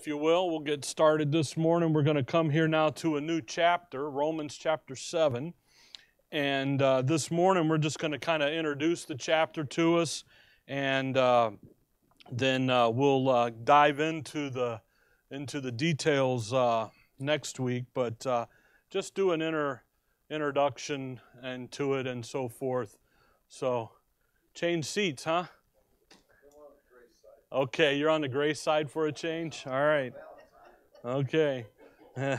If you will, we'll get started this morning. We're going to come here now to a new chapter, Romans chapter 7. And uh, this morning, we're just going to kind of introduce the chapter to us, and uh, then uh, we'll uh, dive into the into the details uh, next week. But uh, just do an inter, introduction and to it and so forth. So, change seats, huh? Okay, you're on the gray side for a change? All right. Okay. hey,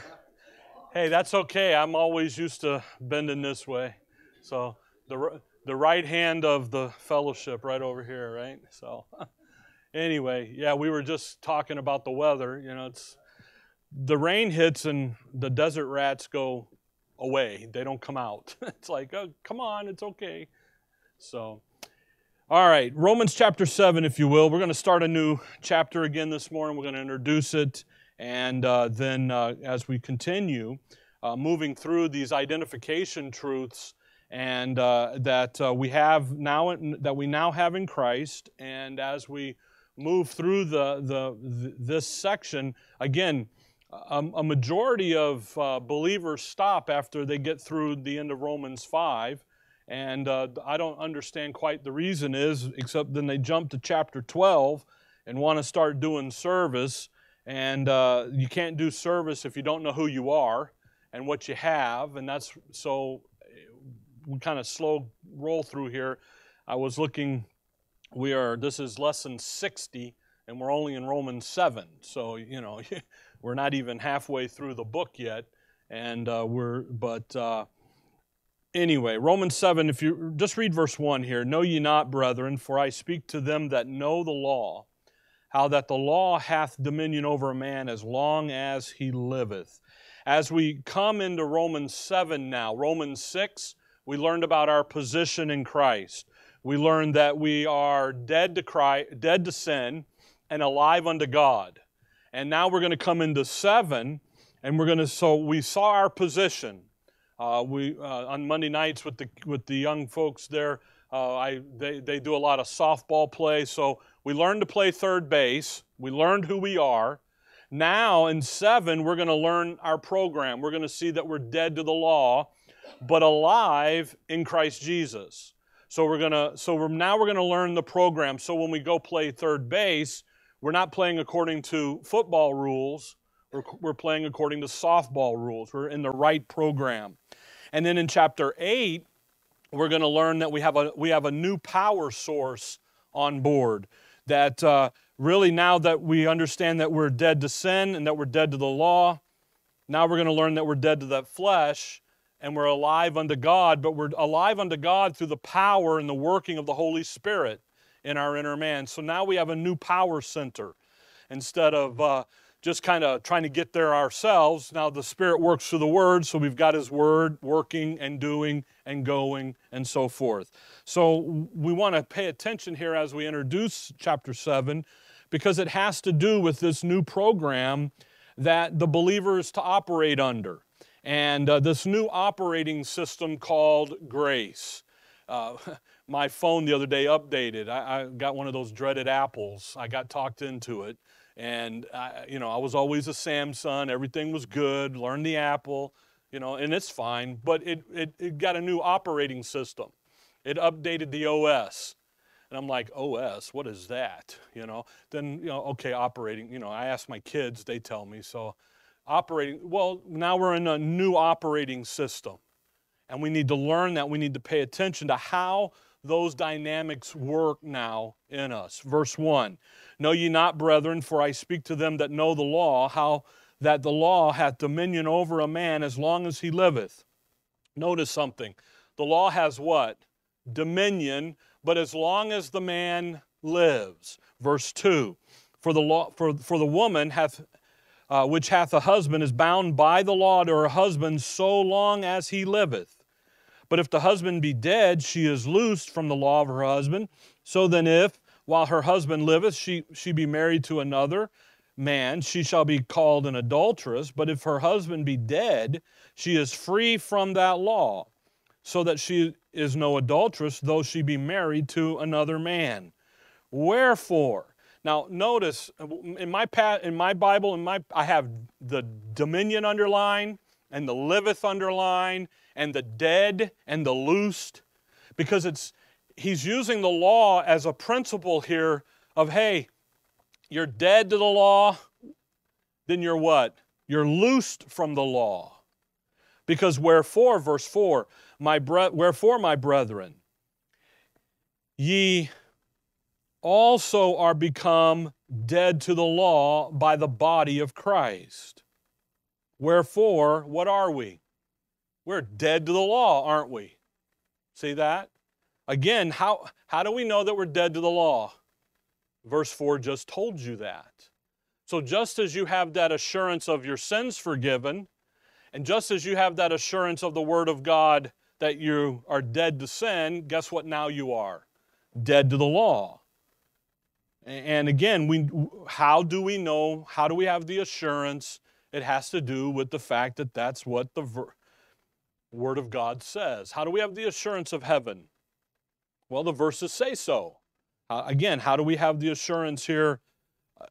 that's okay. I'm always used to bending this way. So, the, the right hand of the fellowship right over here, right? So, anyway, yeah, we were just talking about the weather. You know, it's the rain hits and the desert rats go away. They don't come out. it's like, oh, come on, it's okay. So, all right, Romans chapter 7, if you will. We're going to start a new chapter again this morning. We're going to introduce it. And uh, then uh, as we continue uh, moving through these identification truths and uh, that uh, we have now, that we now have in Christ, and as we move through the, the, the this section, again, a, a majority of uh, believers stop after they get through the end of Romans 5 and uh, I don't understand quite the reason is, except then they jump to chapter 12 and want to start doing service. And uh, you can't do service if you don't know who you are and what you have. And that's so we kind of slow roll through here. I was looking, we are, this is lesson 60, and we're only in Romans 7. So, you know, we're not even halfway through the book yet. And uh, we're, but, uh, Anyway, Romans 7, if you just read verse 1 here Know ye not, brethren, for I speak to them that know the law, how that the law hath dominion over a man as long as he liveth. As we come into Romans 7 now, Romans 6, we learned about our position in Christ. We learned that we are dead to Christ, dead to sin and alive unto God. And now we're going to come into 7 and we're going to so we saw our position uh, we uh, on Monday nights with the with the young folks there, uh, I they they do a lot of softball play. So we learned to play third base. We learned who we are. Now in seven, we're going to learn our program. We're going to see that we're dead to the law, but alive in Christ Jesus. So we're gonna so we're, now we're going to learn the program. So when we go play third base, we're not playing according to football rules. We're, we're playing according to softball rules. We're in the right program. And then in chapter 8, we're going to learn that we have a, we have a new power source on board. That uh, really, now that we understand that we're dead to sin and that we're dead to the law, now we're going to learn that we're dead to that flesh and we're alive unto God, but we're alive unto God through the power and the working of the Holy Spirit in our inner man. So now we have a new power center instead of uh, just kind of trying to get there ourselves. Now the Spirit works through the Word, so we've got His Word working and doing and going and so forth. So we want to pay attention here as we introduce chapter 7 because it has to do with this new program that the believer is to operate under. And uh, this new operating system called grace. Uh, my phone the other day updated. I, I got one of those dreaded apples. I got talked into it and I, you know I was always a Samsung. Everything was good. Learned the Apple, you know, and it's fine. But it it, it got a new operating system. It updated the OS. And I'm like, OS, what is that? You know, then, you know, okay, operating, you know, I ask my kids, they tell me. So, operating, well, now we're in a new operating system. And we need to learn that. We need to pay attention to how those dynamics work now in us. Verse 1 Know ye not, brethren, for I speak to them that know the law, how that the law hath dominion over a man as long as he liveth. Notice something. The law has what? Dominion, but as long as the man lives. Verse 2 For the, law, for, for the woman hath, uh, which hath a husband is bound by the law to her husband so long as he liveth. But if the husband be dead, she is loosed from the law of her husband. So then, if while her husband liveth she, she be married to another man, she shall be called an adulteress. But if her husband be dead, she is free from that law, so that she is no adulteress, though she be married to another man. Wherefore, Now, notice in my in my Bible, in my I have the dominion underline and the liveth underline and the dead and the loosed, because it's he's using the law as a principle here of hey, you're dead to the law, then you're what? You're loosed from the law. Because wherefore, verse 4, my bre- wherefore, my brethren, ye also are become dead to the law by the body of Christ. Wherefore, what are we? We're dead to the law, aren't we? See that? Again, how, how do we know that we're dead to the law? Verse 4 just told you that. So, just as you have that assurance of your sins forgiven, and just as you have that assurance of the Word of God that you are dead to sin, guess what now you are? Dead to the law. And again, we, how do we know? How do we have the assurance? It has to do with the fact that that's what the ver- Word of God says. How do we have the assurance of heaven? Well, the verses say so. Uh, again, how do we have the assurance here?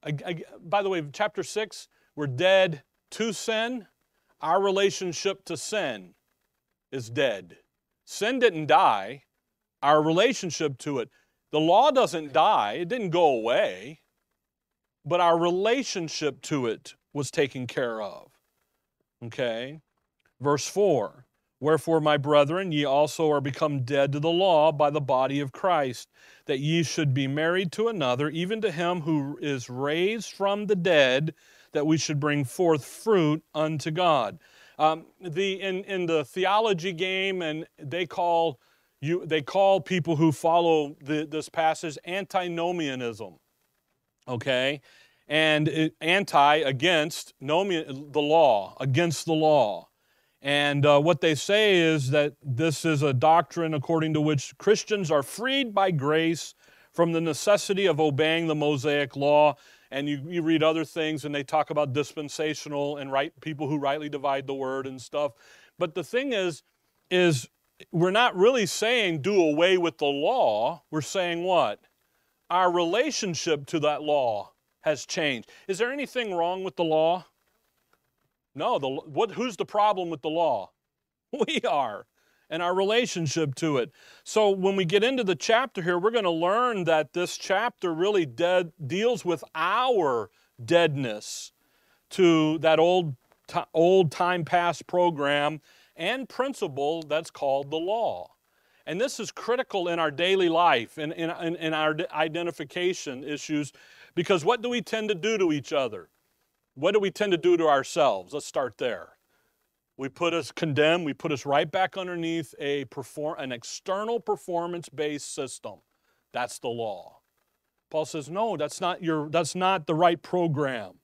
I, I, by the way, chapter 6, we're dead to sin. Our relationship to sin is dead. Sin didn't die, our relationship to it. The law doesn't die, it didn't go away, but our relationship to it was taken care of. Okay? Verse 4 Wherefore, my brethren, ye also are become dead to the law by the body of Christ, that ye should be married to another, even to him who is raised from the dead, that we should bring forth fruit unto God. Um, the, in, in the theology game, and they call you, they call people who follow the, this passage antinomianism, okay? And anti against the law, against the law. And uh, what they say is that this is a doctrine according to which Christians are freed by grace from the necessity of obeying the Mosaic law. And you, you read other things and they talk about dispensational and right people who rightly divide the word and stuff. But the thing is, is we're not really saying do away with the law. We're saying what? Our relationship to that law has changed. Is there anything wrong with the law? No, the, what, who's the problem with the law? We are, and our relationship to it. So when we get into the chapter here, we're going to learn that this chapter really dead, deals with our deadness to that old, old time past program and principle that's called the law. And this is critical in our daily life and in, in, in, our identification issues because what do we tend to do to each other? What do we tend to do to ourselves? Let's start there. We put us condemn, we put us right back underneath a perform, an external performance-based system. That's the law. Paul says, no, that's not, your, that's not the right program.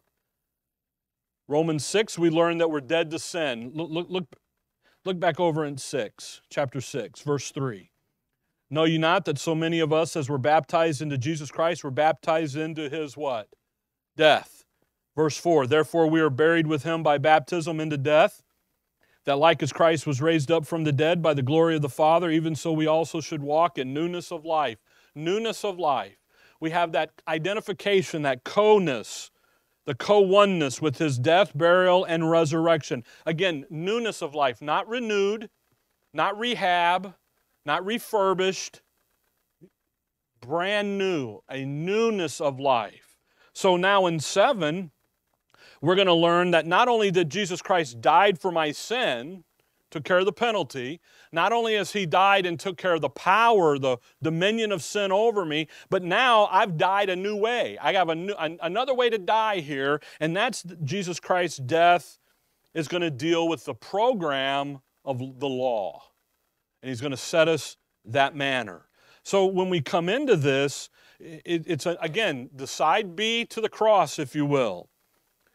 Romans 6, we learn that we're dead to sin. Look, look, look, look back over in 6, chapter 6, verse 3. Know you not that so many of us, as were baptized into Jesus Christ, were baptized into his what? Death. Verse 4 Therefore we are buried with him by baptism into death, that like as Christ was raised up from the dead by the glory of the Father, even so we also should walk in newness of life. Newness of life. We have that identification, that co ness, the co oneness with his death, burial, and resurrection. Again, newness of life, not renewed, not rehab, not refurbished, brand new, a newness of life. So now in 7, we're going to learn that not only did Jesus Christ died for my sin, took care of the penalty, not only has he died and took care of the power, the dominion of sin over me, but now I've died a new way. I have a new, another way to die here, and that's Jesus Christ's death is going to deal with the program of the law. And he's going to set us that manner. So when we come into this, it, it's a, again the side B to the cross, if you will.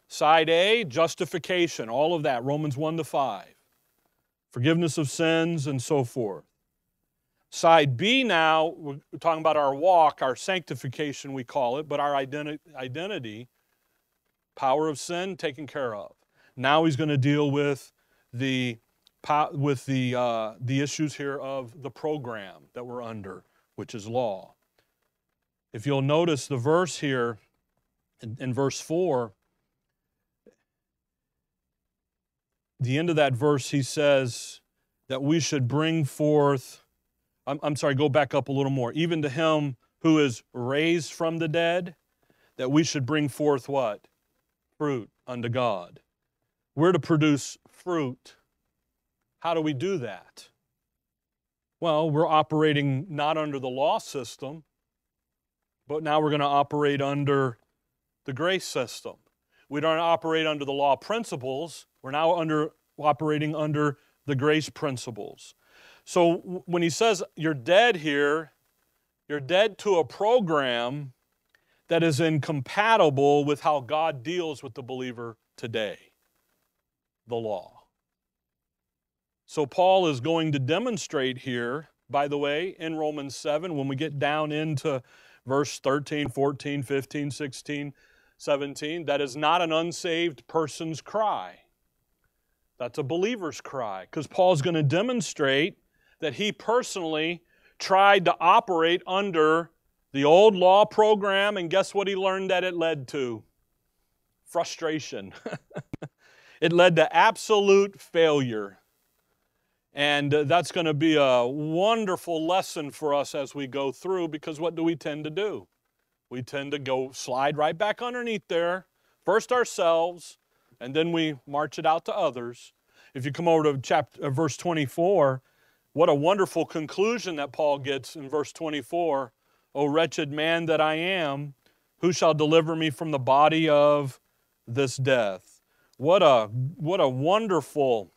Side A, justification, all of that, Romans 1 to 5. Forgiveness of sins and so forth. Side B now, we're talking about our walk, our sanctification, we call it, but our identi- identity, power of sin taken care of. Now he's going to deal with the with the uh, the issues here of the program that we're under, which is law. If you'll notice the verse here in, in verse 4, the end of that verse, he says that we should bring forth, I'm, I'm sorry, go back up a little more. Even to him who is raised from the dead, that we should bring forth what? Fruit unto God. We're to produce fruit. How do we do that? Well, we're operating not under the law system, but now we're going to operate under the grace system. We don't operate under the law principles. We're now under operating under the grace principles. So when he says you're dead here, you're dead to a program that is incompatible with how God deals with the believer today the law. So Paul is going to demonstrate here, by the way, in Romans 7, when we get down into verse 13, 14, 15, 16, 17, that is not an unsaved person's cry. That's a believer's cry because Paul's going to demonstrate that he personally tried to operate under the old law program, and guess what he learned that it led to? Frustration. it led to absolute failure. And uh, that's going to be a wonderful lesson for us as we go through because what do we tend to do? We tend to go slide right back underneath there, first ourselves, and then we march it out to others. If you come over to chapter, uh, verse 24, what a wonderful conclusion that Paul gets in verse 24. O wretched man that I am, who shall deliver me from the body of this death? What a, what a wonderful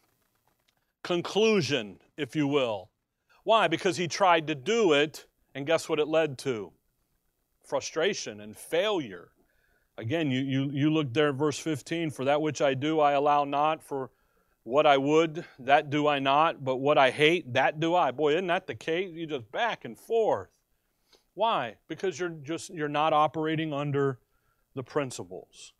conclusion, if you will. Why? Because he tried to do it, and guess what it led to? Frustration and failure. Again, you, you, you look there at verse 15 For that which I do, I allow not. For what I would, that do I not. But what I hate, that do I. Boy, isn't that the case? You just back and forth. Why? Because you're just you're not operating under the principles.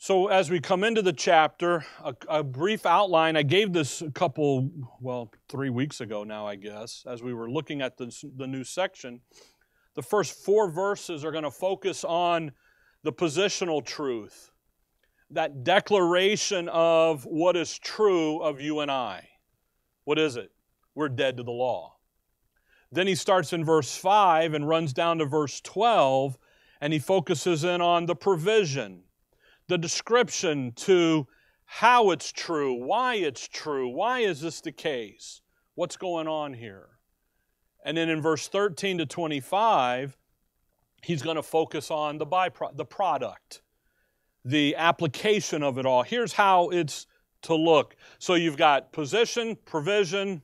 So as we come into the chapter, a, a, brief outline. I gave this a couple, well, three weeks ago now, I guess, as we were looking at the the new section. The first four verses are going to focus on the positional truth, that declaration of what is true of you and I. What is it? We're dead to the law. Then he starts in verse 5 and runs down to verse 12, and he focuses in on the provision, the description to how it's true, why it's true, why is this the case, what's going on here. And then in verse 13 to 25, he's going to focus on the byproduct, the product, the application of it all. Here's how it's to look. So you've got position, provision,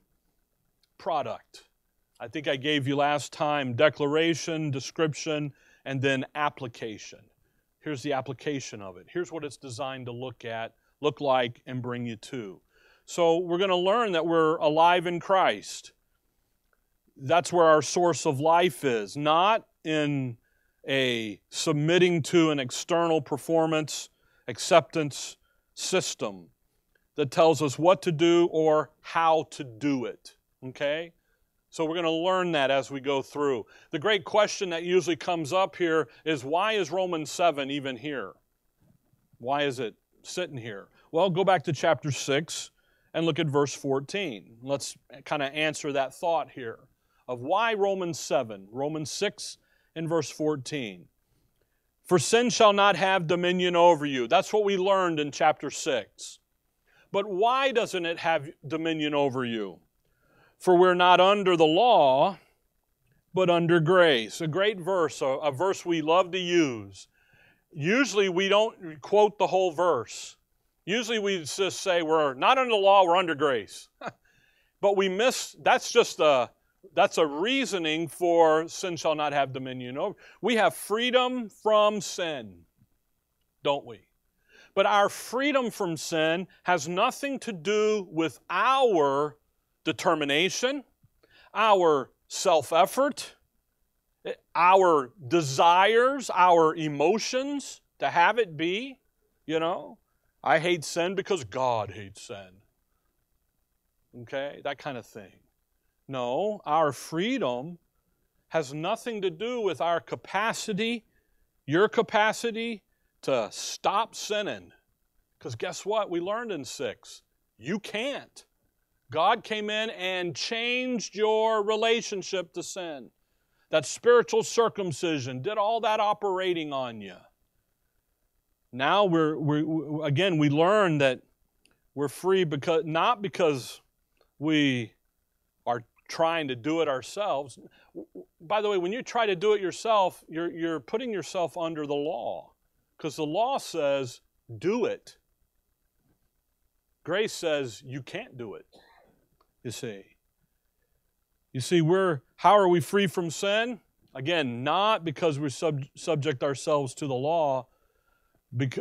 product. I think I gave you last time declaration, description, and then application. Here's the application of it. Here's what it's designed to look at, look like, and bring you to. So we're going to learn that we're alive in Christ. That's where our source of life is, not in a submitting to an external performance acceptance system that tells us what to do or how to do it. Okay? So we're going to learn that as we go through. The great question that usually comes up here is why is Romans 7 even here? Why is it sitting here? Well, go back to chapter 6 and look at verse 14. Let's kind of answer that thought here of why Romans 7, Romans 6 and verse 14. For sin shall not have dominion over you. That's what we learned in chapter 6. But why doesn't it have dominion over you? For we're not under the law, but under grace. A great verse, a, a verse we love to use. Usually we don't quote the whole verse. Usually we just say we're not under the law, we're under grace. but we miss, that's just a, that's a reasoning for sin shall not have dominion over. We have freedom from sin, don't we? But our freedom from sin has nothing to do with our determination, our self effort, our desires, our emotions to have it be. You know, I hate sin because God hates sin. Okay, that kind of thing. No, our freedom has nothing to do with our capacity your capacity to stop sinning. Because guess what? We learned in 6 you can't. God came in and changed your relationship to sin. That spiritual circumcision did all that operating on you. Now we're, we're again, we learn that we're free because not because we are trying to do it ourselves. By the way, when you try to do it yourself, you're, you're putting yourself under the law because the law says, do it. Grace says, you can't do it, you see. You see, we're, how are we free from sin? Again, not because we sub, subject ourselves to the law,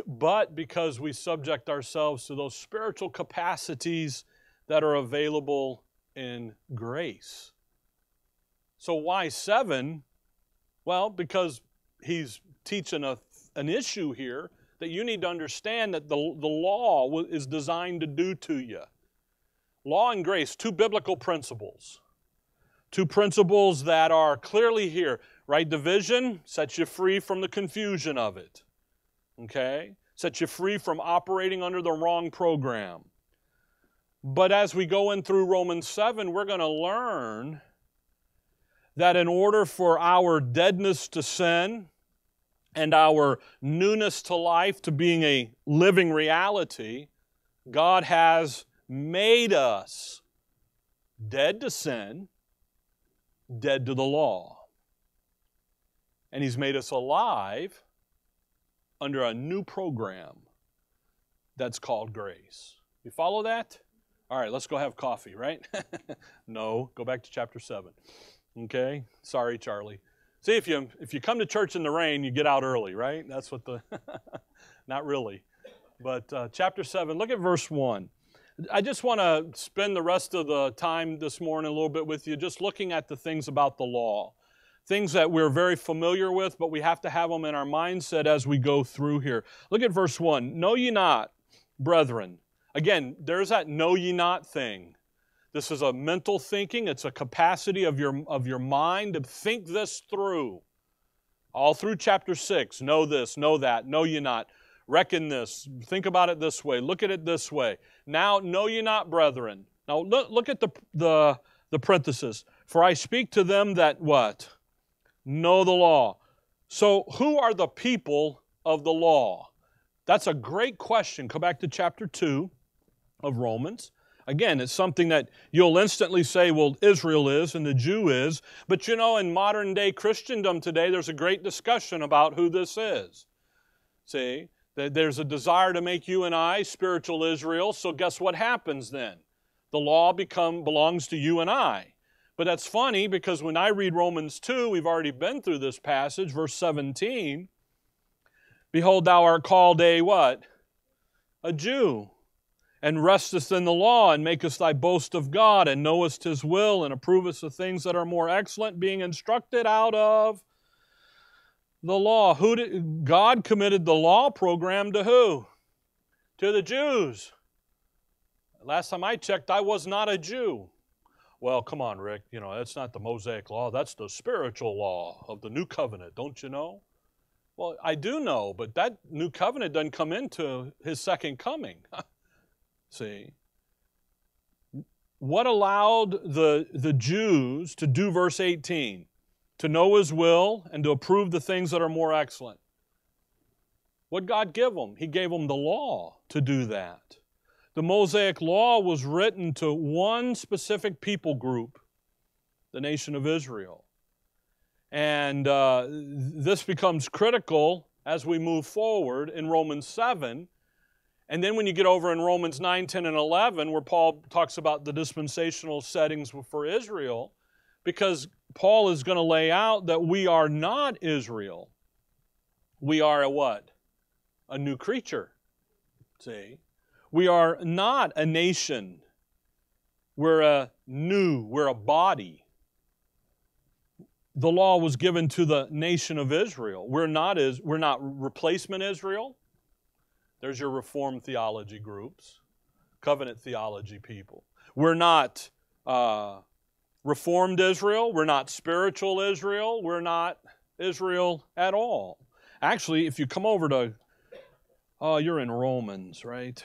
but because we subject ourselves to those spiritual capacities that are available in grace. So, why seven? Well, because he's teaching a, an issue here that you need to understand that the, the law is designed to do to you. Law and grace, two biblical principles. Two principles that are clearly here. Right division sets you free from the confusion of it. Okay? Sets you free from operating under the wrong program. But as we go in through Romans 7, we're going to learn that in order for our deadness to sin and our newness to life to being a living reality, God has made us dead to sin, dead to the law. And He's made us alive under a new program that's called grace. You follow that? All right, let's go have coffee, right? no, go back to chapter 7. Okay? Sorry, Charlie. See, if you if you come to church in the rain, you get out early, right? That's what the not really. But uh, chapter 7, look at verse 1. I just want to spend the rest of the time this morning a little bit with you just looking at the things about the law. Things that we're very familiar with, but we have to have them in our mindset as we go through here. Look at verse 1. Know ye not, brethren, Again, there's that know ye not thing. This is a mental thinking, it's a capacity of your, of your mind to think this through. All through chapter 6, know this, know that, know ye not. Reckon this, think about it this way, look at it this way. Now, know ye not, brethren. Now, look, look at the, the, the parenthesis. For I speak to them that what? Know the law. So, who are the people of the law? That's a great question. Come back to chapter 2 of Romans. Again, it's something that you'll instantly say, well, Israel is and the Jew is. But you know, in modern day Christendom today, there's a great discussion about who this is. See, there's a desire to make you and I spiritual Israel. So guess what happens then? The law become belongs to you and I. But that's funny because when I read Romans 2, we've already been through this passage, verse 17. Behold, thou art called a what? A Jew and restest in the law, and makest thy boast of God, and knowest his will, and approvest the things that are more excellent, being instructed out of the law. Who did, God committed the law program to who? To the Jews. Last time I checked, I was not a Jew. Well, come on, Rick. You know, that's not the Mosaic law. That's the spiritual law of the new covenant, don't you know? Well, I do know, but that new covenant doesn't come into his second coming. See? What allowed the, the Jews to do verse 18? To know His will and to approve the things that are more excellent. What God give them? He gave them the law to do that. The Mosaic law was written to one specific people group, the nation of Israel. And uh, this becomes critical as we move forward in Romans 7 and then when you get over in Romans 9, 10, and 11, where Paul talks about the dispensational settings for Israel, because Paul is going to lay out that we are not Israel. We are a what? A new creature. See? We are not a nation. We're a new, we're a body. The law was given to the nation of Israel. We're not, is, we're not replacement Israel. There's your Reformed theology groups, covenant theology people. We're not uh, Reformed Israel. We're not spiritual Israel. We're not Israel at all. Actually, if you come over to, oh, you're in Romans, right?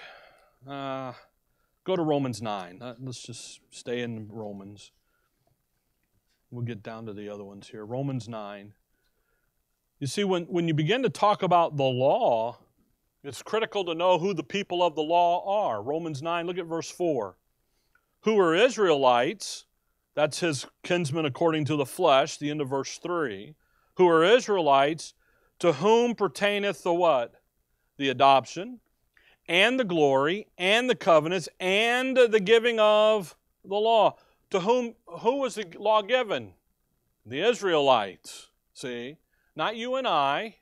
Uh, go to Romans 9. Uh, let's just stay in Romans. We'll get down to the other ones here. Romans 9. You see, when, when you begin to talk about the law, it's critical to know who the people of the law are. Romans 9, look at verse 4. Who are Israelites, that's his kinsmen according to the flesh, the end of verse 3. Who are Israelites, to whom pertaineth the what? The adoption, and the glory, and the covenants, and the giving of the law. To whom who was the law given? The Israelites. See? Not you and I.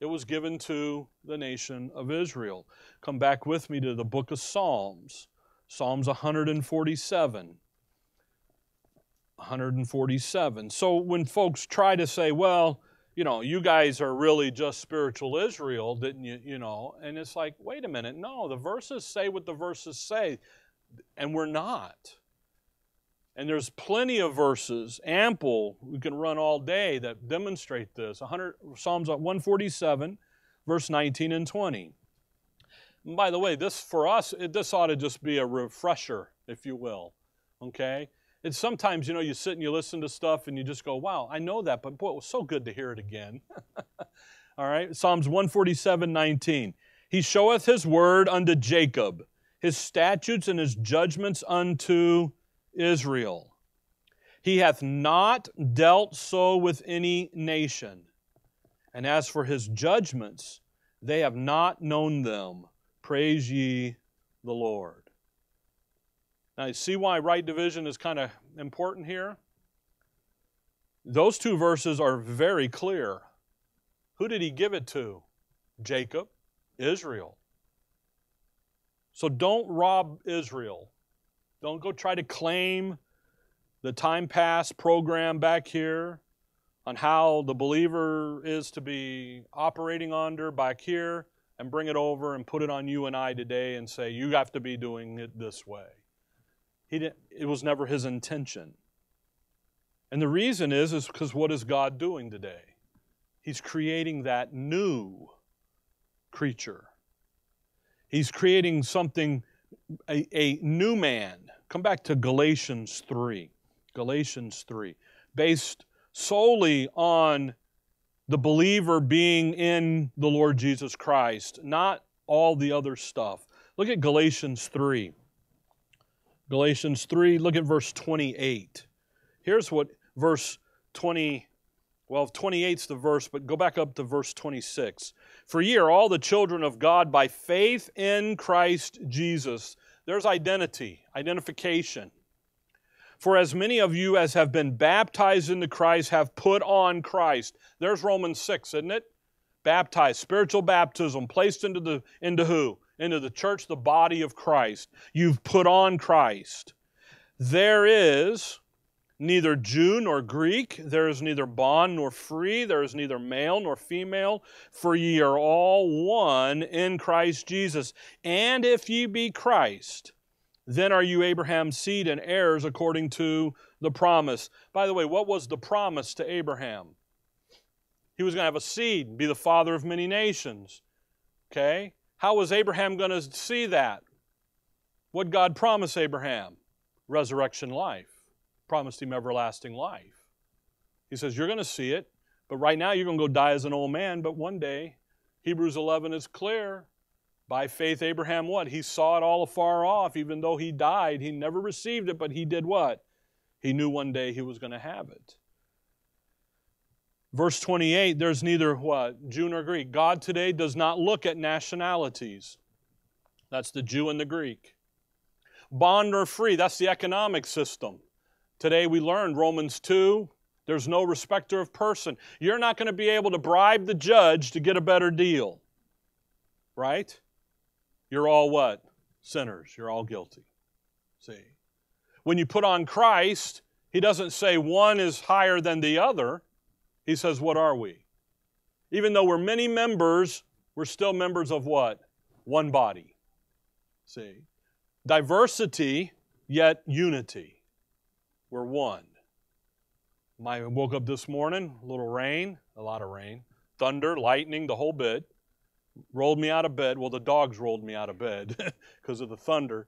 It was given to the nation of Israel. Come back with me to the book of Psalms. Psalms 147. 147. So when folks try to say, well, you know, you guys are really just spiritual Israel, didn't you? You know, and it's like, wait a minute, no, the verses say what the verses say, and we're not. And there's plenty of verses, ample, we can run all day that demonstrate this. 100, Psalms 147, verse 19 and 20. And by the way, this for us, it, this ought to just be a refresher, if you will. Okay? It's sometimes, you know, you sit and you listen to stuff and you just go, wow, I know that, but boy, it was so good to hear it again. All right, Psalms 147 19. He showeth his word unto Jacob, his statutes and his judgments unto Israel. He hath not dealt so with any nation. And as for his judgments, they have not known them. Praise ye the Lord. Now, you see why right division is kind of important here? Those two verses are very clear. Who did he give it to? Jacob, Israel. So don't rob Israel. Don't go try to claim the time past program back here on how the believer is to be operating under back here and bring it over and put it on you and I today and say, you have to be doing it this way. He it was never his intention. And the reason is, is because what is God doing today? He's creating that new creature. He's creating something, a, a new man. Come back to Galatians 3. Galatians 3. Based solely on the believer being in the Lord Jesus Christ, not all the other stuff. Look at Galatians 3. Galatians 3, look at verse 28. Here's what verse 20, well, 28's the verse, but go back up to verse 26. For ye are all the children of God by faith in Christ Jesus. There's identity, identification. For as many of you as have been baptized into Christ have put on Christ. There's Romans 6, isn't it? Baptized, spiritual baptism, placed into the into who? Into the church, the body of Christ. You've put on Christ. There is neither Jew nor Greek, there is neither bond nor free, there is neither male nor female, for ye are all one in Christ Jesus. And if ye be Christ, then are you Abraham's seed and heirs according to the promise. By the way, what was the promise to Abraham? He was going to have a seed, be the father of many nations. Okay? How was Abraham going to see that? What God promised Abraham? Resurrection life. Promised him everlasting life. He says, You're going to see it, but right now you're going to go die as an old man, but one day, Hebrews 11 is clear. By faith, Abraham what? He saw it all afar off, even though he died. He never received it, but he did what? He knew one day he was going to have it. Verse 28, there's neither what? Jew nor Greek. God today does not look at nationalities. That's the Jew and the Greek. Bond or free, that's the economic system. Today we learned Romans 2, there's no respecter of person. You're not going to be able to bribe the judge to get a better deal. Right? You're all what? Sinners. You're all guilty. See? When you put on Christ, he doesn't say one is higher than the other. He says, What are we? Even though we're many members, we're still members of what? One body. See? Diversity, yet unity. We're one. I woke up this morning, a little rain, a lot of rain, thunder, lightning, the whole bit. Rolled me out of bed. Well, the dogs rolled me out of bed because of the thunder.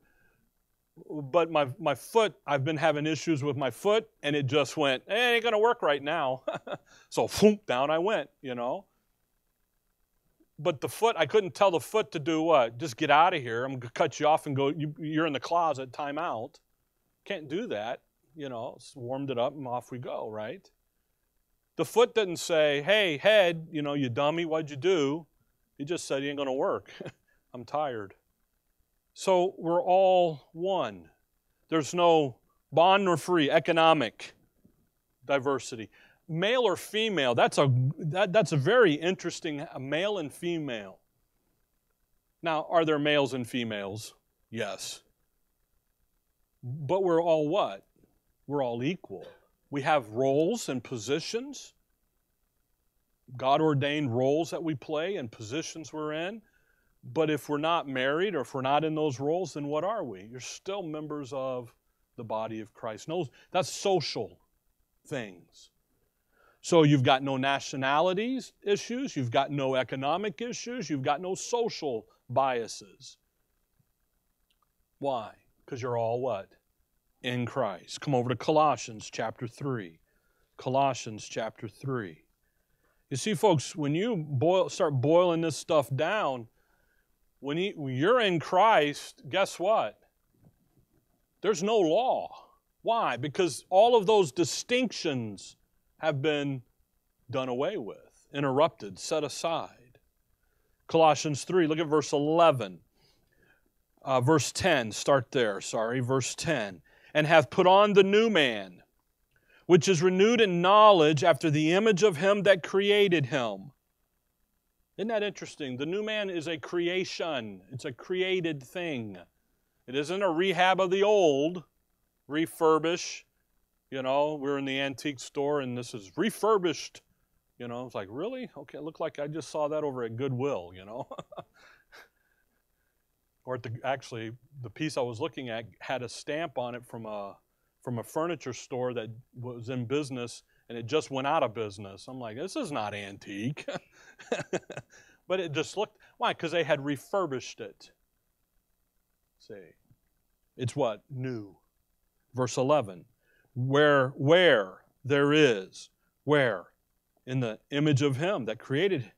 But my, my foot, I've been having issues with my foot, and it just went, it ain't going to work right now. so, boom, down I went, you know. But the foot, I couldn't tell the foot to do what? Just get out of here. I'm going to cut you off and go, you, you're in the closet, time out. Can't do that, you know. Warmed it up and off we go, right? The foot didn't say, hey, head, you know, you dummy, what'd you do? He just said, he ain't going to work. I'm tired. So we're all one. There's no bond nor free, economic diversity. Male or female, that's a, that, that's a very interesting, male and female. Now, are there males and females? Yes. But we're all what? We're all equal. We have roles and positions, God ordained roles that we play and positions we're in. But if we're not married or if we're not in those roles, then what are we? You're still members of the body of Christ. No, that's social things. So you've got no nationalities issues, you've got no economic issues, you've got no social biases. Why? Because you're all what? In Christ. Come over to Colossians chapter 3. Colossians chapter 3. You see, folks, when you boil, start boiling this stuff down, when, you're in Christ, guess what? There's no law. Why? Because all of those distinctions have been done away with, interrupted, set aside. Colossians 3, look at verse 11. Uh, verse 10, start there, sorry, verse 10. And have put on the new man, which is renewed in knowledge after the image of him that created him isn't that interesting? The new man is a creation, it's a created thing. It isn't a rehab of the old, refurbish. You know, we're in the antique store and this is refurbished. You know, it's like, really? Okay, it looked like I just saw that over at Goodwill, you know. or the, actually, the piece I was looking at had a stamp on it from a, from a furniture store that was in business and it just went out of business. I'm like, this is not antique. but it just looked, why? Because they had refurbished it. See, it's what? New. Verse 11. Where, where there is, where? In the image of Him that created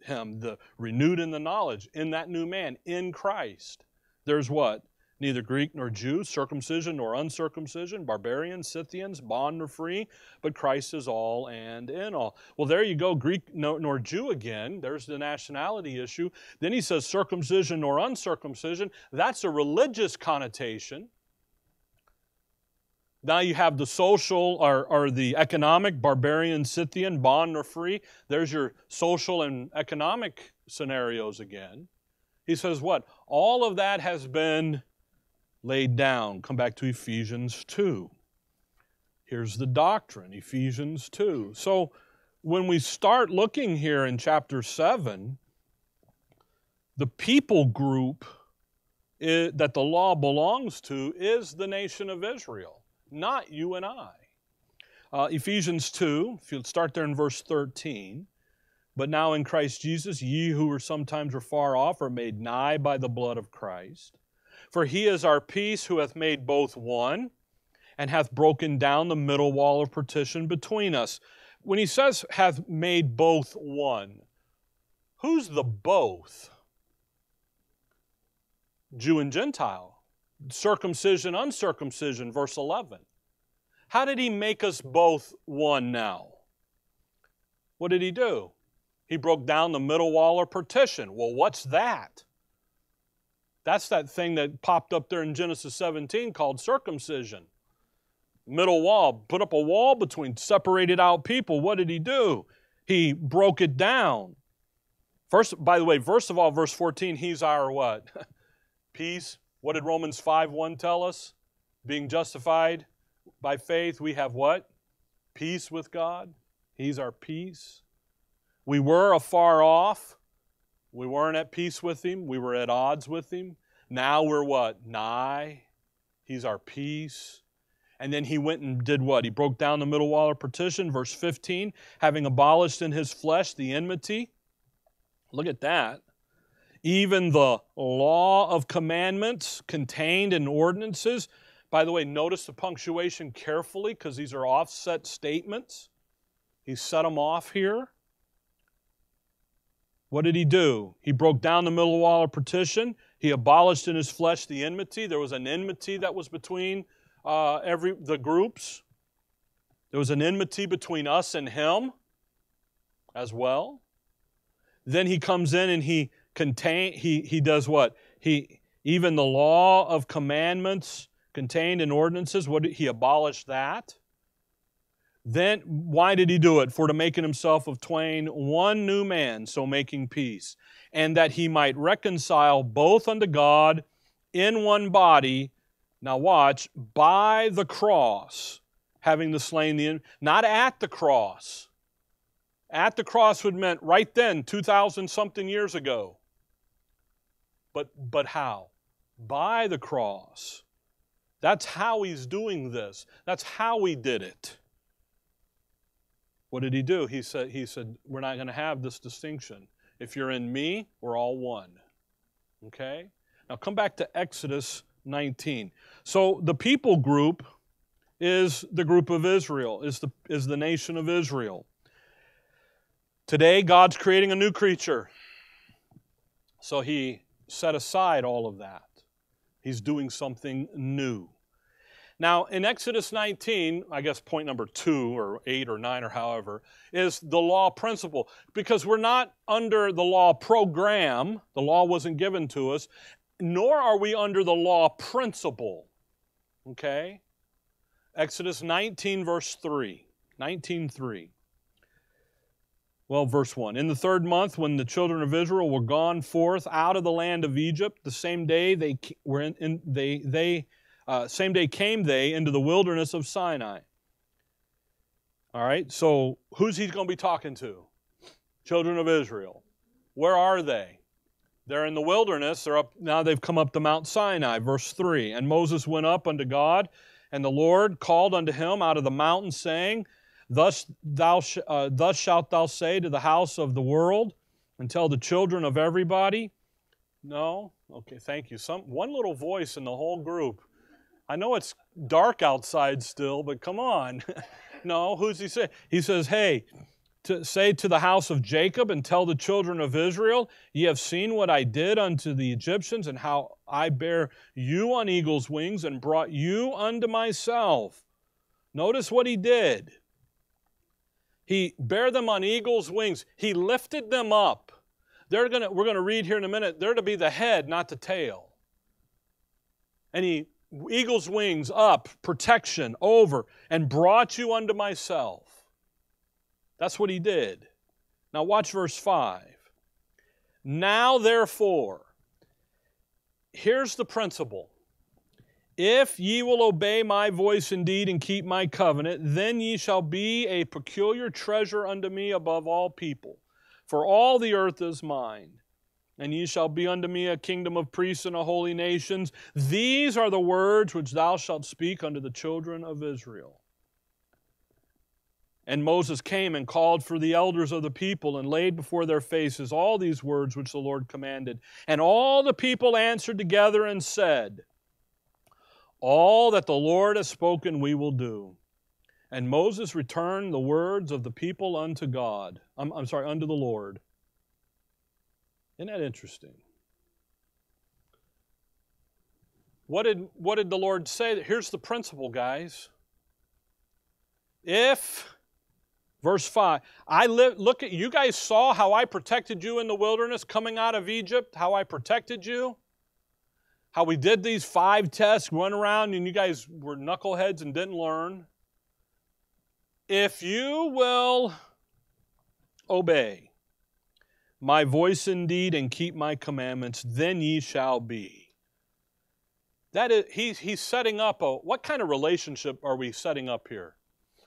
Him, the renewed in the knowledge, in that new man, in Christ. There's what? Neither Greek nor Jew, circumcision nor uncircumcision, barbarian, Scythians, bond nor free, but Christ is all and in all. Well, there you go, Greek nor Jew again. There's the nationality issue. Then he says circumcision nor uncircumcision. That's a religious connotation. Now you have the social or, or the economic, barbarian, Scythian, bond or free. There's your social and economic scenarios again. He says what? All of that has been laid down. Come back to Ephesians 2. Here's the doctrine, Ephesians 2. So when we start looking here in chapter 7, the people group that the law belongs to is the nation of Israel, not you and I. Uh, Ephesians 2, if you'll start there in verse 13. But now in Christ Jesus, ye who were sometimes were far off are made nigh by the blood of Christ. For he is our peace, who hath made both one, and hath broken down the middle wall of partition between us. When he says hath made both one, who's the both? Jew and Gentile, circumcision, uncircumcision, verse 11. How did he make us both one now? What did he do? He broke down the middle wall of partition. Well, what's that? That's that thing that popped up there in Genesis 17 called circumcision. Middle wall, put up a wall between separated out people. What did he do? He broke it down. First, by the way, first of all, verse 14, he's our what? Peace. What did Romans 5 1 tell us? Being justified by faith, we have what? Peace with God. He's our peace. We were afar off. We weren't at peace with him. We were at odds with him. Now we're what? Nigh. He's our peace. And then he went and did what? He broke down the middle wall of partition, verse 15, having abolished in his flesh the enmity. Look at that. Even the law of commandments contained in ordinances. By the way, notice the punctuation carefully because these are offset statements. He set them off here. What did he do? He broke down the middle wall of partition. He abolished in his flesh the enmity. There was an enmity that was between uh, every the groups. There was an enmity between us and him as well. Then he comes in and he contain he he does what? He even the law of commandments contained in ordinances, what he abolished that. Then why did he do it? For to make in himself of twain one new man, so making peace, and that he might reconcile both unto God in one body now watch, by the cross, having the slain the not at the cross. At the cross would meant right then, 2,000 something years ago. But, but how? By the cross. That's how he's doing this. That's how he did it. What did he do? He said, he said We're not going to have this distinction. If you're in me, we're all one. Okay? Now come back to Exodus 19. So the people group is the group of Israel, is the, is the nation of Israel. Today, God's creating a new creature. So he set aside all of that. He's doing something new. Now, in Exodus 19, I guess point number two or eight or nine or however, is the law principle. Because we're not under the law program, the law wasn't given to us, nor are we under the law principle. Okay? Exodus 19, verse 3. 19, 3. Well, verse 1. In the third month, when the children of Israel were gone forth out of the land of Egypt, the same day they were in, in they, they uh, same day came they into the wilderness of Sinai. All right, so who's he going to be talking to? Children of Israel. Where are they? They're in the wilderness. They're up now they've come up to Mount Sinai, verse 3. And Moses went up unto God, and the Lord called unto him out of the mountain, saying, Thus, thou sh- uh, thus shalt thou say to the house of the world, and tell the children of everybody. No? Okay, thank you. Some one little voice in the whole group. I know it's dark outside still, but come on. no, who's he say? He says, Hey, to say to the house of Jacob and tell the children of Israel, Ye have seen what I did unto the Egyptians, and how I bear you on eagle's wings and brought you unto myself. Notice what he did. He bare them on eagle's wings. He lifted them up. They're gonna, we're going to read here in a minute, they're to be the head, not the tail. And he, eagle's wings up, protection over, and brought you unto myself. That's what he did. Now, watch verse 5. Now, therefore, here's the principle. If ye will obey my voice indeed and keep my covenant, then ye shall be a peculiar treasure unto me above all people. For all the earth is mine, and ye shall be unto me a kingdom of priests and a holy nations. These are the words which thou shalt speak unto the children of Israel. And Moses came and called for the elders of the people and laid before their faces all these words which the Lord commanded. And all the people answered together and said, All that the Lord has spoken we will do. And Moses returned the words of the people unto God. I'm, I'm sorry, unto the Lord. Isn't that interesting? What did, what did the Lord say? Here's the principle, guys. If Verse 5 I live, look at you guys saw how I protected you in the wilderness coming out of Egypt, how I protected you. How we did these five tests, run around, and you guys were knuckleheads and didn't learn. If you will obey my voice indeed and keep my commandments, then ye shall be. That is, he's, he's setting up a, what kind of relationship are we setting up here?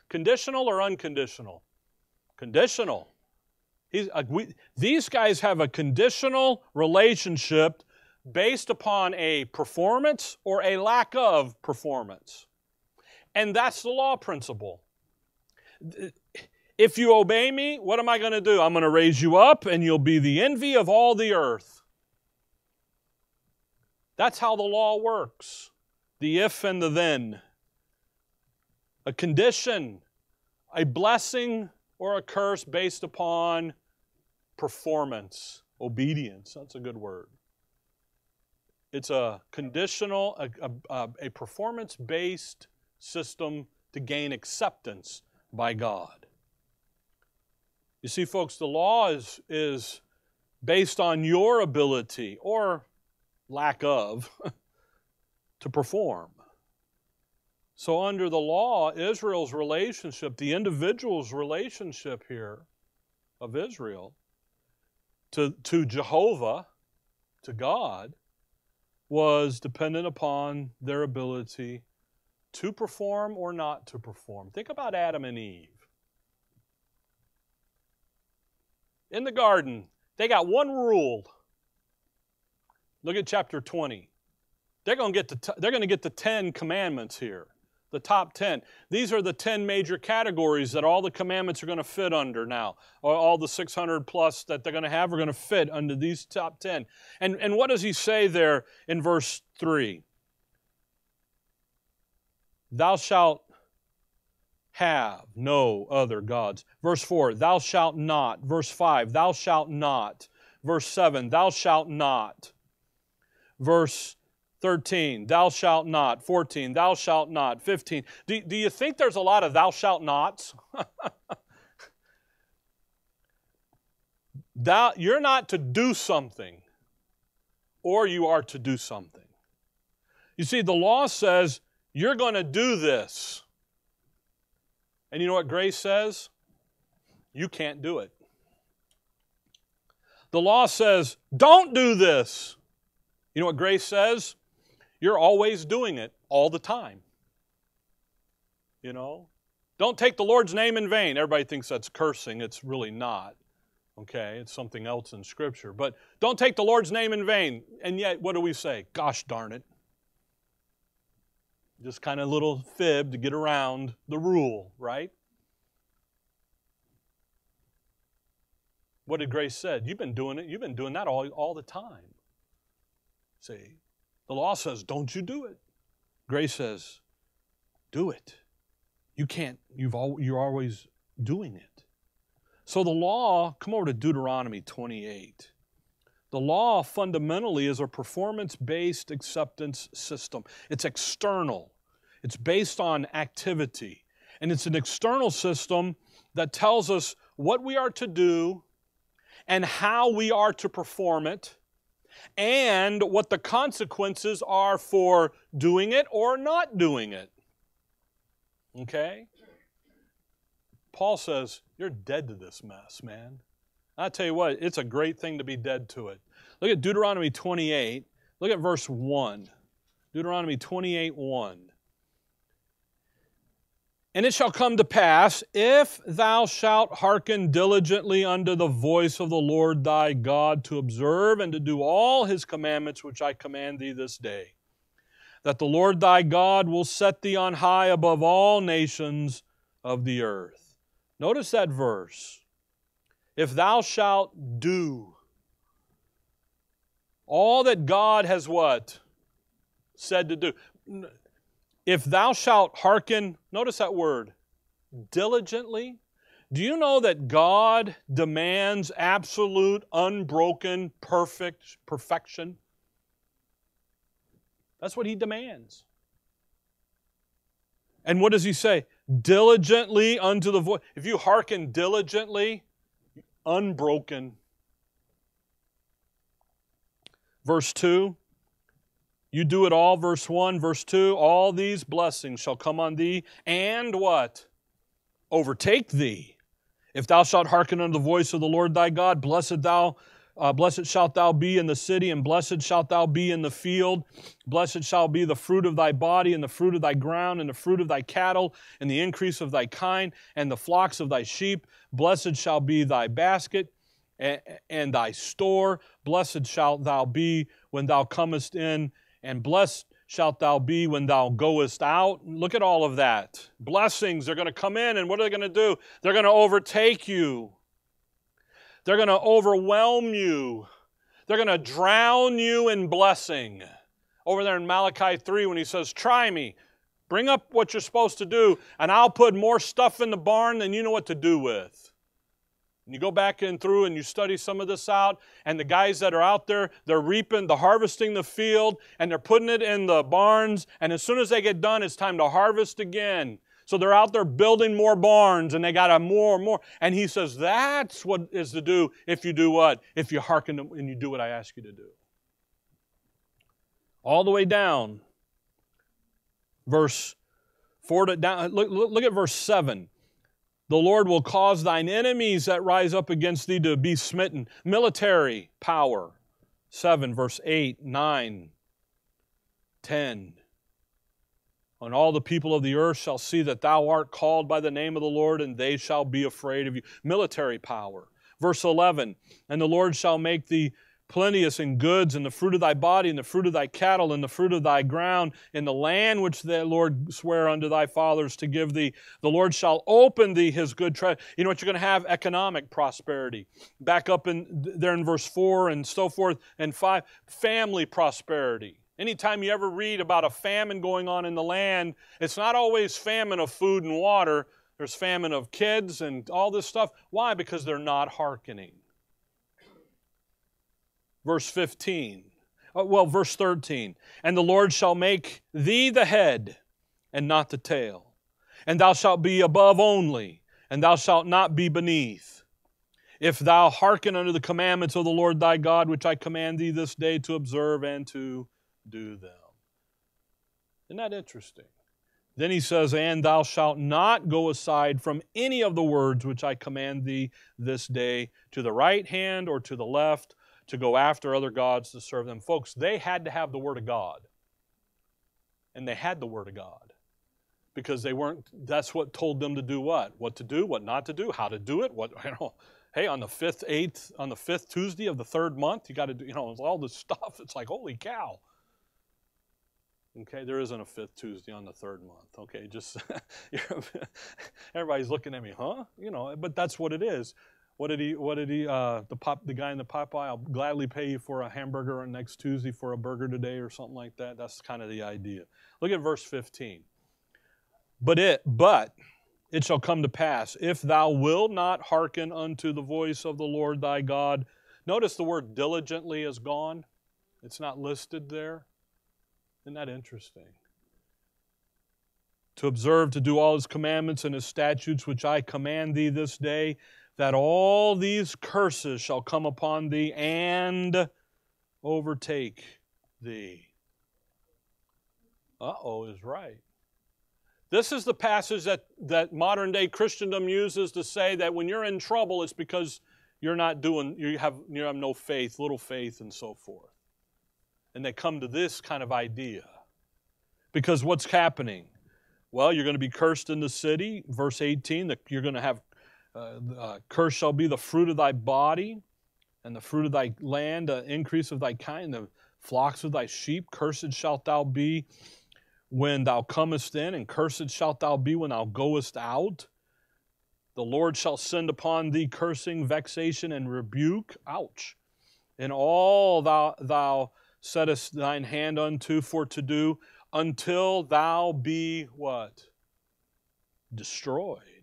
Conditional or unconditional? Conditional. He's, uh, we, these guys have a conditional relationship based upon a performance or a lack of performance. And that's the law principle. If you obey me, what am I going to do? I'm going to raise you up and you'll be the envy of all the earth. That's how the law works the if and the then. A condition, a blessing or a curse based upon performance, obedience. That's a good word. It's a conditional, a, a, a performance based system to gain acceptance by God. You see, folks, the law is, is based on your ability or lack of to perform. So, under the law, Israel's relationship, the individual's relationship here of Israel to, to Jehovah, to God, was dependent upon their ability to perform or not to perform. Think about Adam and Eve. In the garden, they got one rule. Look at chapter 20. They're going to get the, they're going to get the 10 commandments here the top 10. These are the 10 major categories that all the commandments are going to fit under now. All the 600 plus that they're going to have are going to fit under these top 10. And, and what does he say there in verse 3? Thou shalt have no other gods. Verse 4, thou shalt not. Verse 5, thou shalt not. Verse 7, thou shalt not. Verse 13, thou shalt not. 14, thou shalt not. 15. Do, do you think there's a lot of thou shalt nots? thou, you're not to do something, or you are to do something. You see, the law says you're going to do this. And you know what grace says? You can't do it. The law says, don't do this. You know what grace says? You're always doing it all the time. You know? Don't take the Lord's name in vain. Everybody thinks that's cursing. It's really not. Okay? It's something else in Scripture. But don't take the Lord's name in vain. And yet, what do we say? Gosh darn it. Just kind of little fib to get around the rule, right? What did Grace said? You've been doing it. You've been doing that all, all the time. See? The law says, don't you do it. Grace says, do it. You can't, you've al- you're always doing it. So the law, come over to Deuteronomy 28. The law fundamentally is a performance based acceptance system. It's external, it's based on activity. And it's an external system that tells us what we are to do and how we are to perform it and what the consequences are for doing it or not doing it. Okay? Paul says, You're dead to this mess, man. I tell you what, it's a great thing to be dead to it. Look at Deuteronomy 28. Look at verse 1. Deuteronomy 28 1. And it shall come to pass, if thou shalt hearken diligently unto the voice of the Lord thy God to observe and to do all his commandments which I command thee this day, that the Lord thy God will set thee on high above all nations of the earth. Notice that verse. If thou shalt do all that God has what? Said to do if thou shalt hearken, notice that word, diligently. Do you know that God demands absolute, unbroken, perfect perfection? That's what he demands. And what does he say? Diligently unto the voice. If you hearken diligently, unbroken. Verse 2 you do it all, verse 1, verse 2, all these blessings shall come on thee, and what? Overtake thee. If thou shalt hearken unto the voice of the Lord thy God, blessed thou uh, blessed shalt thou be in the city, and blessed shalt thou be in the field. Blessed shall be the fruit of thy body, and the fruit of thy ground, and the fruit of thy cattle, and the increase of thy kind, and the flocks of thy sheep. Blessed shall be thy basket and, and thy store. Blessed shalt thou be when thou comest in, and blessed shalt thou be when thou goest out. Look at all of that. Blessings, they're going to come in, and what are they going to do? They're going to overtake you, they're going to overwhelm you, they're going to drown you in blessing. Over there in Malachi 3, when he says, Try me, bring up what you're supposed to do, and I'll put more stuff in the barn than you know what to do with. And you go back in through and you study some of this out, and the guys that are out there, they're reaping, they're harvesting the field, and they're putting it in the barns, and as soon as they get done, it's time to harvest again. So they're out there building more barns, and they got a more and more. And he says, that's what is to do if you do what? If you hearken and you do what I ask you to do. All the way down, verse 4 to down, look, look, at verse 7. The Lord will cause thine enemies that rise up against thee to be smitten. Military power. 7, verse 8, 9, 10. And all the people of the earth shall see that thou art called by the name of the Lord, and they shall be afraid of you. Military power. Verse 11, and the Lord shall make thee plenteous in goods, and the fruit of thy body, and the fruit of thy cattle, and the fruit of thy ground, in the land which the Lord sware unto thy fathers to give thee. The Lord shall open thee his good treasure. You know what you're going to have? Economic prosperity. Back up in there in verse 4 and so forth, and 5, family prosperity. Anytime you ever read about a famine going on in the land, it's not always famine of food and water. There's famine of kids and all this stuff. Why? Because they're not hearkening verse 15. Uh, well, verse 13. And the Lord shall make thee the head and not the tail. And thou shalt be above only, and thou shalt not be beneath. If thou hearken unto the commandments of the Lord thy God, which I command thee this day to observe and to do them. Isn't that interesting? Then he says, And thou shalt not go aside from any of the words which I command thee this day to the right hand or to the left, to go after other gods to serve them. Folks, they had to have the Word of God. And they had the Word of God. Because they weren't, that's what told them to do what? What to do, what not to do, how to do it, what, you know. Hey, on the fifth, eighth, on the fifth Tuesday of the third month, you got to do, you know, all this stuff. It's like, holy cow. Okay, there isn't a fifth Tuesday on the third month. Okay, just everybody's looking at me, huh? You know, but that's what it is. What did he? What did he? Uh, the pop, the guy in the Popeye. I'll gladly pay you for a hamburger on next Tuesday for a burger today, or something like that. That's kind of the idea. Look at verse 15. But it, but it shall come to pass if thou wilt not hearken unto the voice of the Lord thy God. Notice the word diligently is gone. It's not listed there. Isn't that interesting? To observe to do all his commandments and his statutes which I command thee this day that all these curses shall come upon thee and overtake thee. Uh oh, is right. This is the passage that, that modern day Christendom uses to say that when you're in trouble, it's because you're not doing, you have, you have no faith, little faith, and so forth. And they come to this kind of idea. Because what's happening? Well, you're going to be cursed in the city. Verse 18, that you're going to have uh, uh, cursed shall be the fruit of thy body, and the fruit of thy land, the increase of thy kind, the flocks of thy sheep. Cursed shalt thou be when thou comest in, and cursed shalt thou be when thou goest out. The Lord shall send upon thee cursing, vexation, and rebuke. Ouch. In all thou, thou settest thine hand unto for to do, until thou be what? Destroyed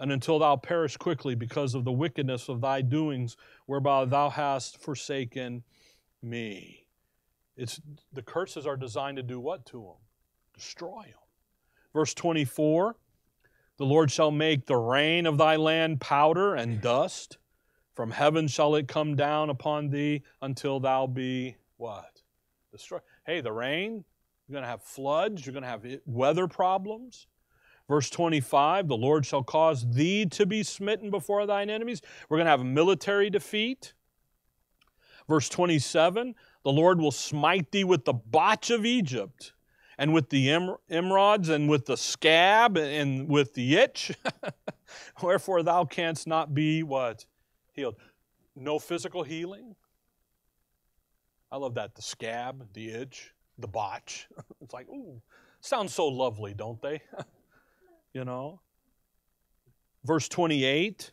and until thou perish quickly because of the wickedness of thy doings, whereby thou hast forsaken me. It's, the curses are designed to do what to them? Destroy them. Verse 24 The Lord shall make the rain of thy land powder and dust. From heaven shall it come down upon thee until thou be what? Destroy. Hey, the rain, you're going to have floods, you're going to have weather problems. Verse 25, the Lord shall cause thee to be smitten before thine enemies. We're going to have a military defeat. Verse 27, the Lord will smite thee with the botch of Egypt, and with the emerods, and with the scab, and with the itch. Wherefore thou canst not be what? Healed. No physical healing. I love that. The scab, the itch. the botch. it's like, ooh, sounds so lovely, don't they? you know? Verse 28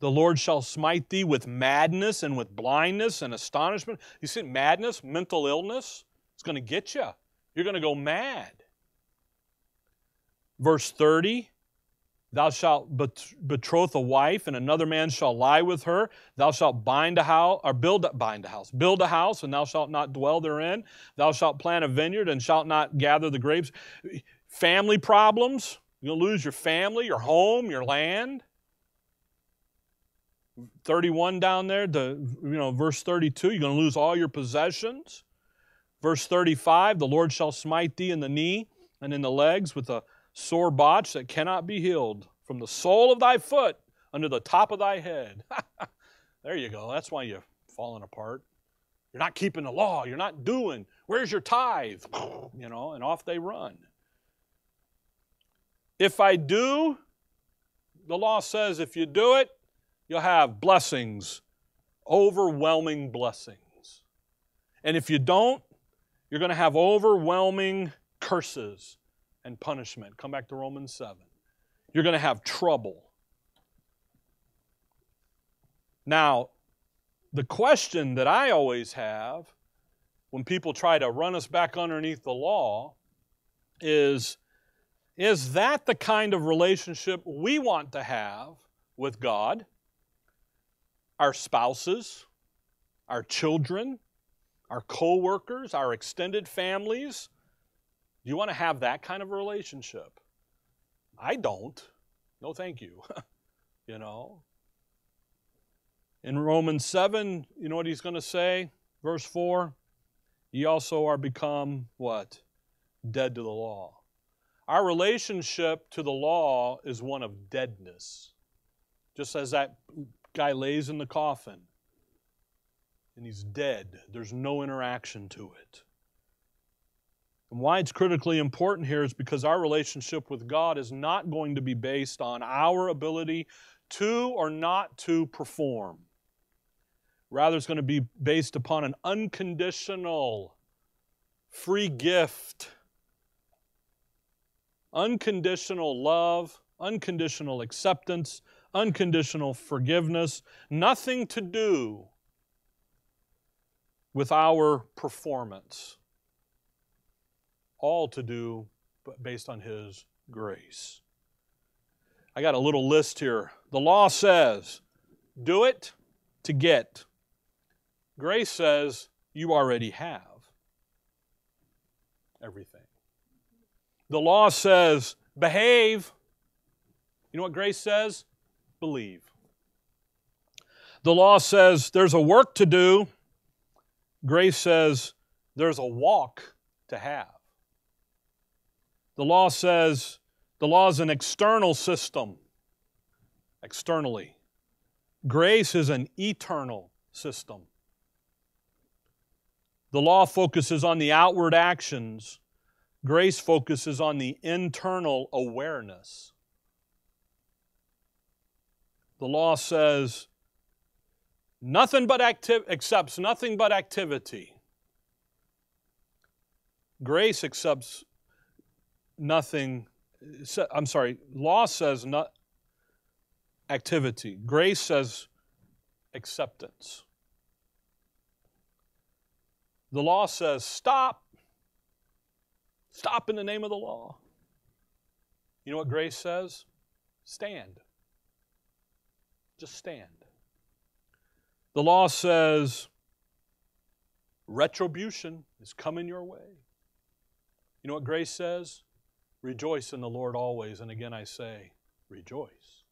The Lord shall smite thee with madness and with blindness and astonishment. You see, madness, mental illness, it's going to get you. You're going to go mad. Verse 30 Thou shalt betroth a wife, and another man shall lie with her. Thou shalt bind a house, or build, bind a house, build a house, and thou shalt not dwell therein. Thou shalt plant a vineyard, and shalt not gather the grapes. Family problems. You're gonna lose your family, your home, your land. 31 down there, the you know, verse 32, you're gonna lose all your possessions. Verse 35, the Lord shall smite thee in the knee and in the legs with a sore botch that cannot be healed from the sole of thy foot under the top of thy head. there you go. That's why you're falling apart. You're not keeping the law. You're not doing. Where's your tithe? You know, and off they run. If I do, the law says if you do it, you'll have blessings, overwhelming blessings. And if you don't, you're going to have overwhelming curses and punishment. Come back to Romans 7. You're going to have trouble. Now, the question that I always have when people try to run us back underneath the law is is that the kind of relationship we want to have with God, our spouses, our children, our co workers, our extended families, do you want to have that kind of a relationship? I don't. No, thank you. you know? In Romans 7, you know what he's going to say? Verse 4 Ye also are become what? Dead to the law. Our relationship to the law is one of deadness. Just as that guy lays in the coffin and he's dead, there's no interaction to it. And why it's critically important here is because our relationship with God is not going to be based on our ability to or not to perform. Rather, it's going to be based upon an unconditional free gift, unconditional love, unconditional acceptance, unconditional forgiveness, nothing to do with our performance all to do but based on His grace. I got a little list here. The law says, do it to get. Grace says, you already have everything. The law says, behave. You know what grace says? Believe. The law says there's a work to do. Grace says there's a walk to have. The law says the law is an external system, externally. Grace is an eternal system. The law focuses on the outward actions, grace focuses on the internal awareness. The law says nothing but acti- accepts nothing but activity. Grace accepts nothing, I'm sorry, law says not activity, grace says acceptance. The law says stop. Stop in the name of the law. You know what grace says? Stand. Just stand. The law says retribution is coming your way. You know what grace says? Rejoice in the Lord always. And again, I say, rejoice.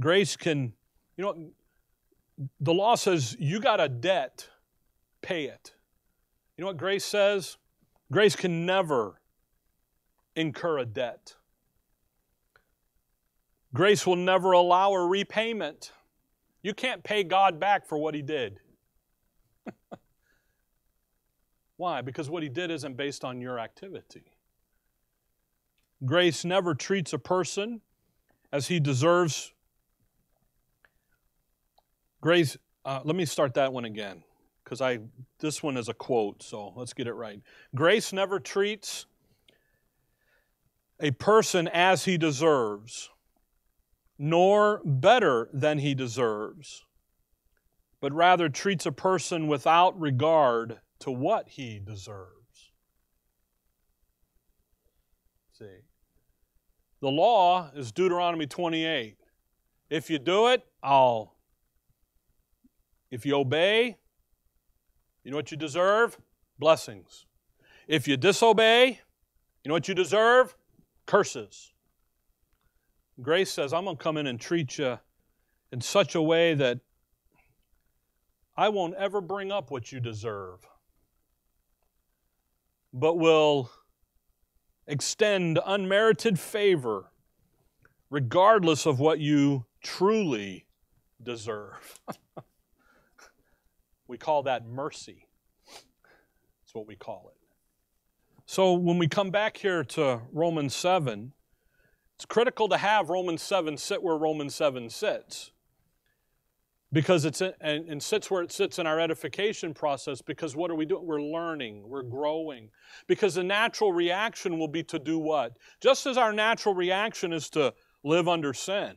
Grace can, you know, the law says you got a debt, pay it. You know what grace says? Grace can never incur a debt. Grace will never allow a repayment. You can't pay God back for what He did. Why? Because what He did isn't based on your activity. Grace never treats a person as he deserves. Grace, uh, let me start that one again because I this one is a quote, so let's get it right. Grace never treats a person as he deserves, nor better than he deserves, but rather treats a person without regard to what he deserves. See, the law is Deuteronomy 28. If you do it, I'll. If you obey, you know what you deserve? Blessings. If you disobey, you know what you deserve? Curses. Grace says, I'm going to come in and treat you in such a way that I won't ever bring up what you deserve, but will extend unmerited favor regardless of what you truly deserve. we call that mercy. That's what we call it. So when we come back here to Romans 7, it's critical to have Romans 7 sit where Romans 7 sits. Because it's in, and, and sits where it sits in our edification process. Because what are we doing? We're learning, we're growing. Because the natural reaction will be to do what? Just as our natural reaction is to live under sin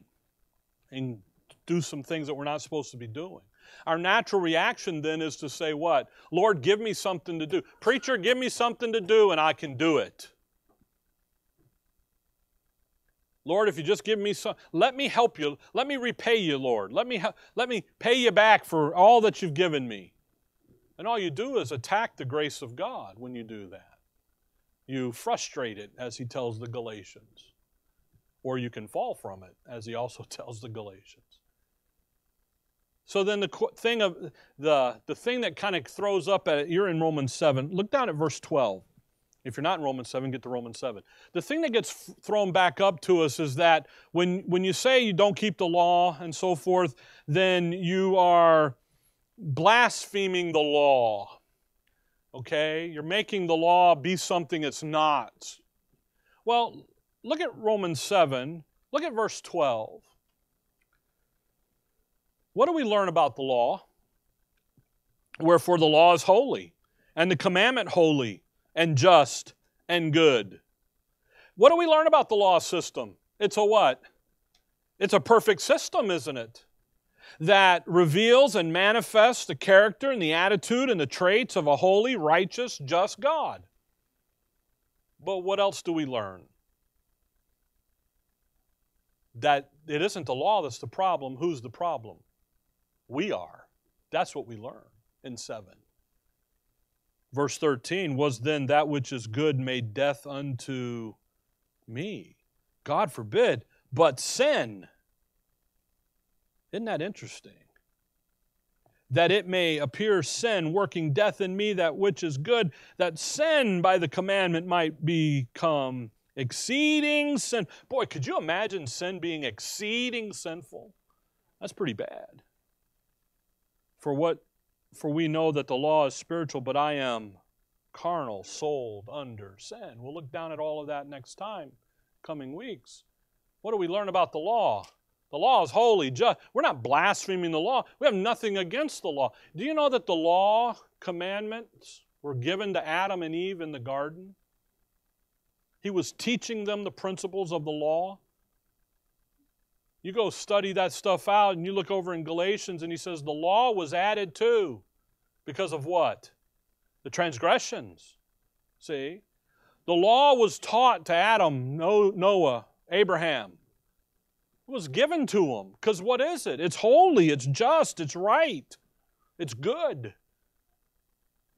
and do some things that we're not supposed to be doing. Our natural reaction then is to say, What? Lord, give me something to do. Preacher, give me something to do and I can do it. Lord, if you just give me some, let me help you. Let me repay you, Lord. Let me, let me pay you back for all that you've given me. And all you do is attack the grace of God when you do that. You frustrate it, as he tells the Galatians. Or you can fall from it, as he also tells the Galatians. So then the thing of the the thing that kind of throws up at it, you're in Romans 7. Look down at verse 12. If you're not in Romans 7, get to Romans 7. The thing that gets thrown back up to us is that when, when you say you don't keep the law and so forth, then you are blaspheming the law. Okay? You're making the law be something it's not. Well, look at Romans 7. Look at verse 12. What do we learn about the law? Wherefore the law is holy, and the commandment holy, and just, and good. What do we learn about the law system? It's a what? It's a perfect system, isn't it? That reveals and manifests the character and the attitude and the traits of a holy, righteous, just God. But what else do we learn? That it isn't the law that's the problem. Who's the problem? We are. That's what we learn in 7. Verse 13 was then that which is good made death unto me. God forbid, but sin. Isn't that interesting? That it may appear sin working death in me, that which is good, that sin by the commandment might become exceeding sin. Boy, could you imagine sin being exceeding sinful? That's pretty bad. For what for we know that the law is spiritual, but I am carnal, sold under sin. We'll look down at all of that next time, coming weeks. What do we learn about the law? The law is holy, just. We're not blaspheming the law. We have nothing against the law. Do you know that the law commandments were given to Adam and Eve in the garden? He was teaching them the principles of the law. You go study that stuff out and you look over in Galatians and he says the law was added to because of what? The transgressions. See? The law was taught to Adam, no Noah, Abraham. It was given to them because what is it? It's holy, it's just, it's right, it's good.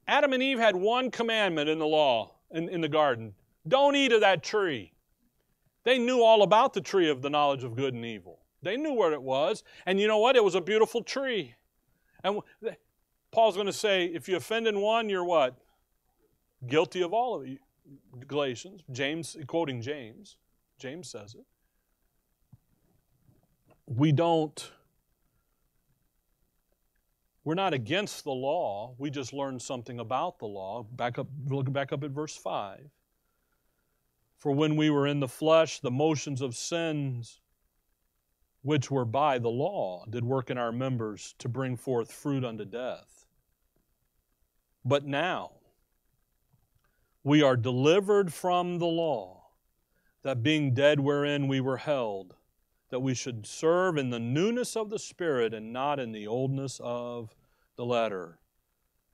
Adam and Eve had one commandment in the law, in, in the garden don't eat of that tree. They knew all about the tree of the knowledge of good and evil. They knew where it was. And you know what? It was a beautiful tree. And Paul's going to say, if you offend in one, you're what? Guilty of all of it. Galatians, James, quoting James. James says it. We don't, we're not against the law. We just learned something about the law. Back up, look back up at verse 5. For when we were in the flesh, the motions of sins which were by the law did work in our members to bring forth fruit unto death. But now we are delivered from the law, that being dead wherein we were held, that we should serve in the newness of the Spirit and not in the oldness of the letter.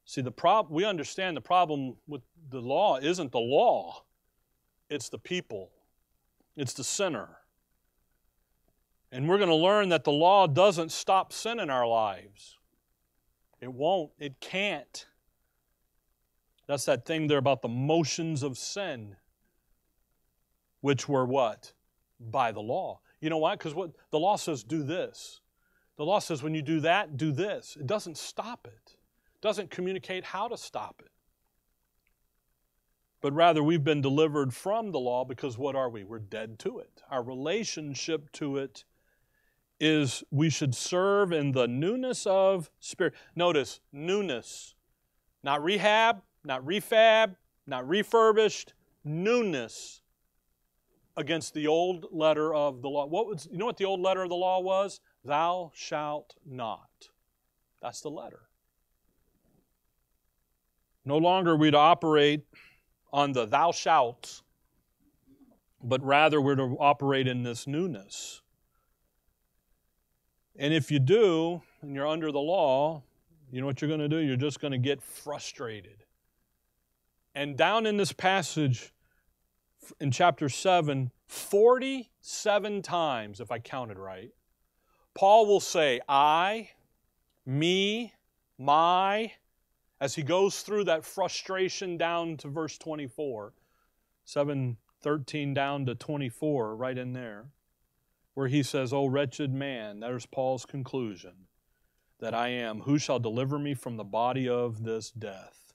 See, the prob- we understand the problem with the law isn't the law, it's the people, it's the sinner. And we're going to learn that the law doesn't stop sin in our lives. It won't, it can't. That's that thing there about the motions of sin, which were what? By the law. You know why? Because what the law says, do this. The law says when you do that, do this. It doesn't stop it. It doesn't communicate how to stop it. But rather, we've been delivered from the law because what are we? We're dead to it. Our relationship to it is we should serve in the newness of spirit. Notice, newness. Not rehab, not refab, not refurbished, newness against the old letter of the law. What was you know what the old letter of the law was? Thou shalt not. That's the letter. No longer we'd operate on the thou shalt, but rather we're to operate in this newness. And if you do, and you're under the law, you know what you're going to do? You're just going to get frustrated. And down in this passage in chapter 7, 47 times, if I counted right, Paul will say, I, me, my, as he goes through that frustration down to verse 24, 7 13 down to 24, right in there, where he says, O wretched man, there's Paul's conclusion, that I am, who shall deliver me from the body of this death?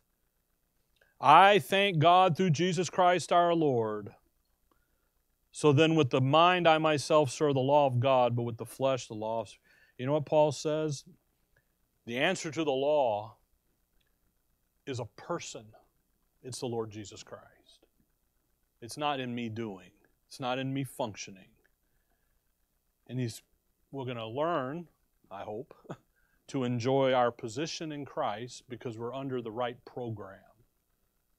I thank God through Jesus Christ our Lord. So then, with the mind, I myself serve the law of God, but with the flesh, the law of. You know what Paul says? The answer to the law is a person, it's the Lord Jesus Christ. It's not in me doing, it's not in me functioning. And he's, we're going to learn, I hope, to enjoy our position in Christ because we're under the right program.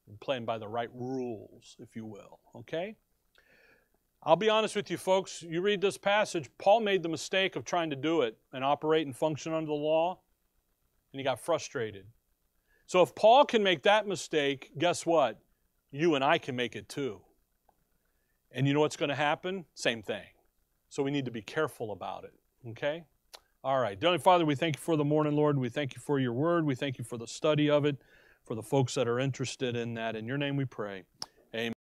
We're playing by the right rules, if you will. Okay? I'll be honest with you, folks. You read this passage, Paul made the mistake of trying to do it and operate and function under the law, and he got frustrated. So if Paul can make that mistake, guess what? You and I can make it too. And you know what's going to happen? Same thing. So we need to be careful about it. Okay? All right. Dear Father, we thank you for the morning, Lord. We thank you for your word. We thank you for the study of it, for the folks that are interested in that. In your name we pray.